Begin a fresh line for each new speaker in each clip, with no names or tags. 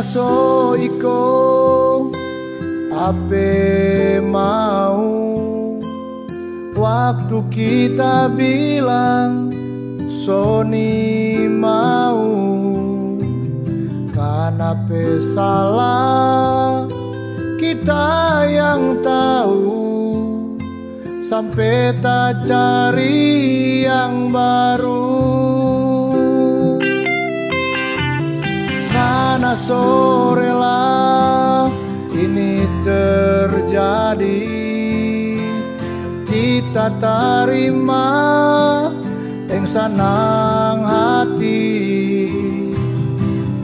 Nana so iko Ape mau? Waktu kita bilang Sony mau. Karena salah Kita yang tahu. Sampai tak cari yang baru Karena sore lah ini terjadi. Kita terima yang senang hati.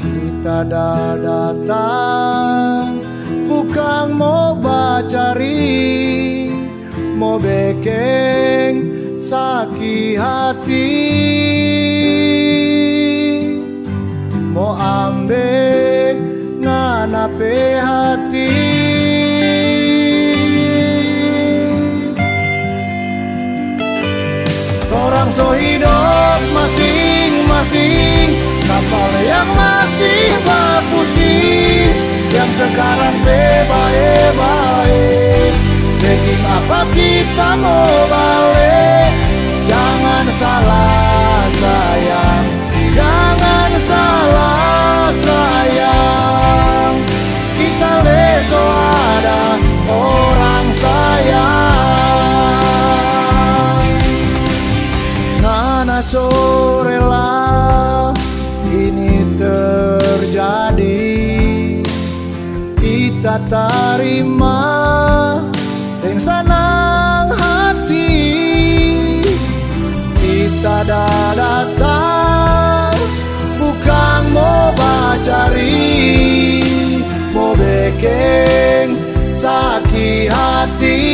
Kita dah datang bukan mau bacari Mau bikin sakit hati. Mau ambil nganape hati. Orang so hidup masing-masing Kapal yang masih berpusing Yang sekarang bebaik-baik Kita terima. Yang senang hati Kita datang. Bukan mau bacari Mau bikin sakit hati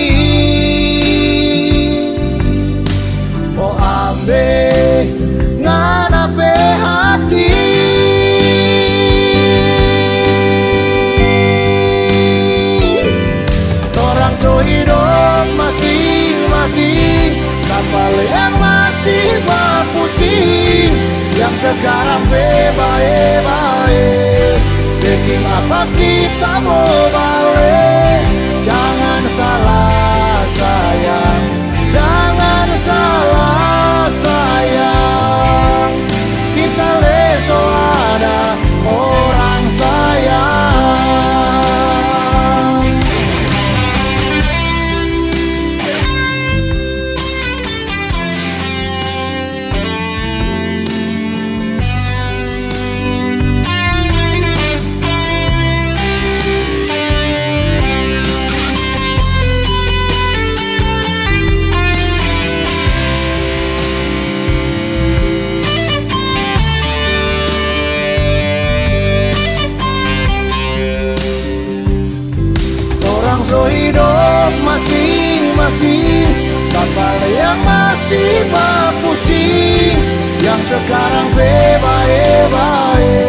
Yang sekarang bebaik-baik Bikin apa kita mau balik hidup masing-masing. Kapal yang masih berpusing Yang sekarang bebae-bae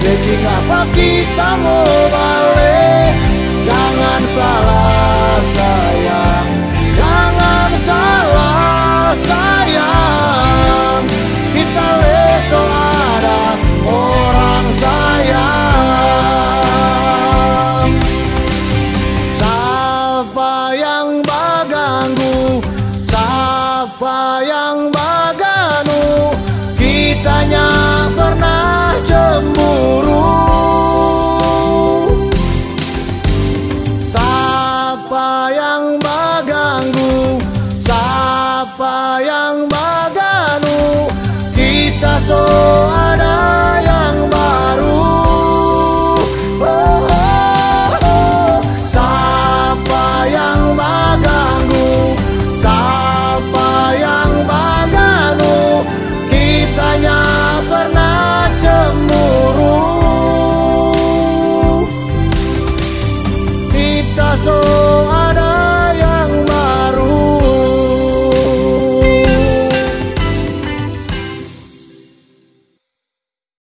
Jadi ngapa kita mau balik? Jangan salah sayang. Jangan salah sayang. Kita leso ada orang sayang. yang baganu kita so ada yang baru oh, oh, oh. siapa yang baganu? siapa yang baganu kitanya pernah cemburu kita so